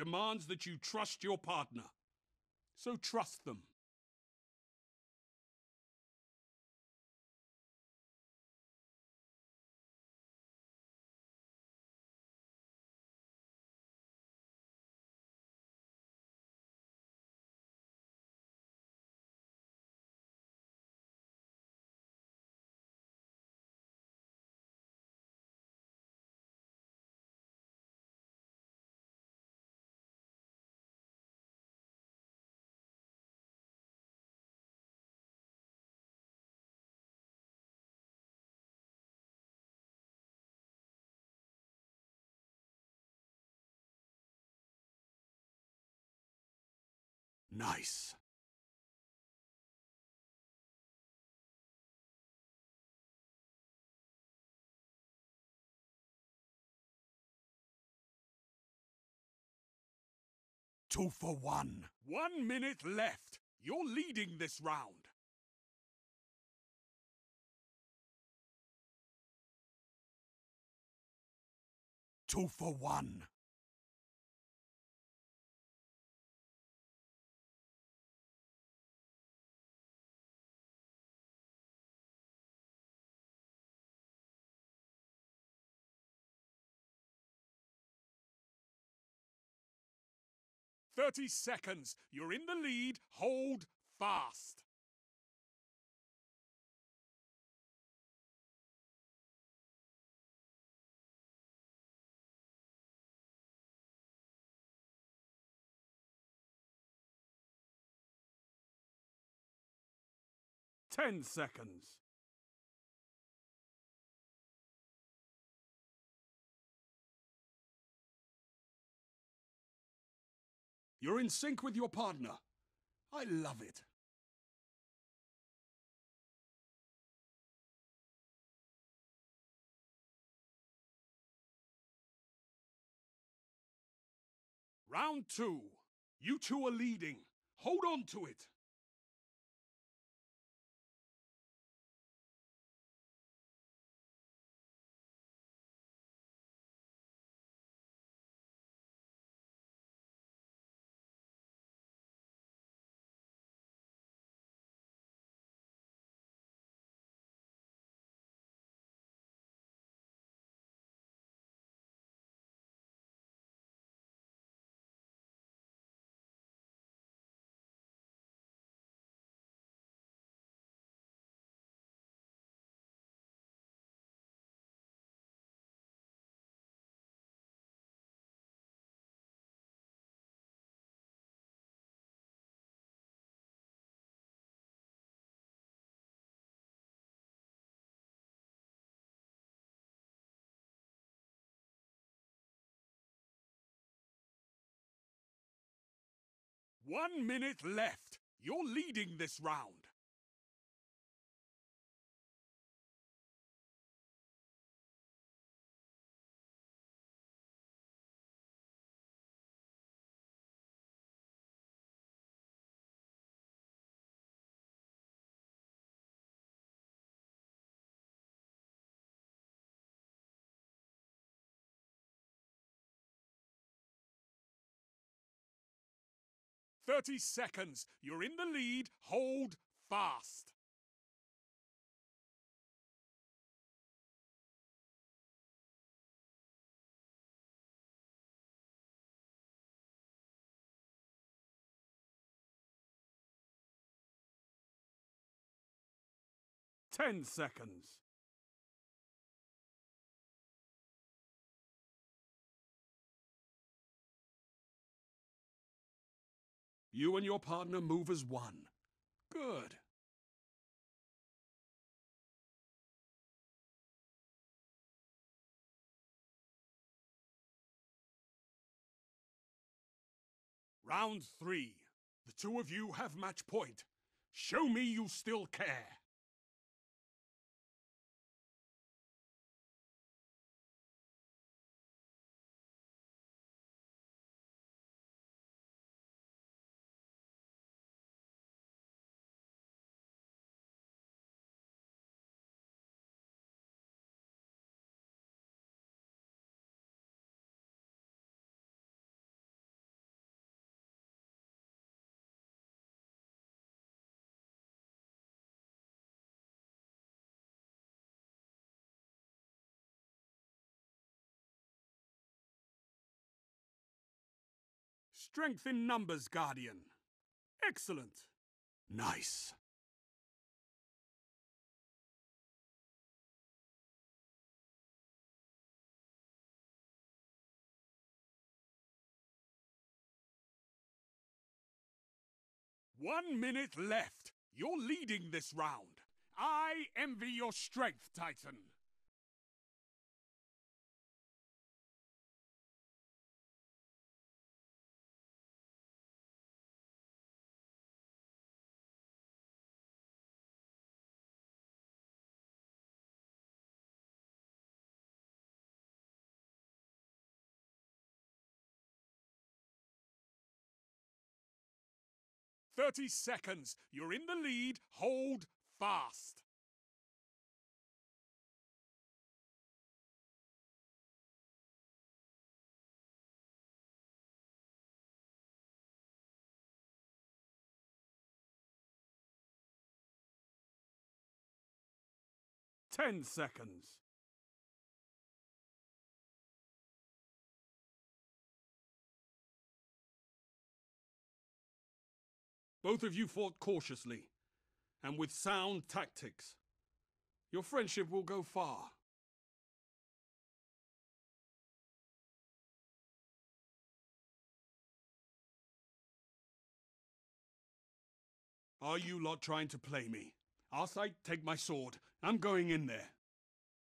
demands that you trust your partner. So trust them. Nice. Two for one. One minute left. You're leading this round. Two for one. Thirty seconds. You're in the lead. Hold fast. Ten seconds. You're in sync with your partner. I love it. Round two. You two are leading. Hold on to it. One minute left. You're leading this round. Thirty seconds. You're in the lead. Hold fast. Ten seconds. You and your partner move as one. Good. Round three. The two of you have match point. Show me you still care. Strength in numbers, Guardian. Excellent. Nice. One minute left. You're leading this round. I envy your strength, Titan. Thirty seconds. You're in the lead. Hold fast. Ten seconds. Both of you fought cautiously, and with sound tactics. Your friendship will go far. Are you lot trying to play me? Arcite, take my sword. I'm going in there.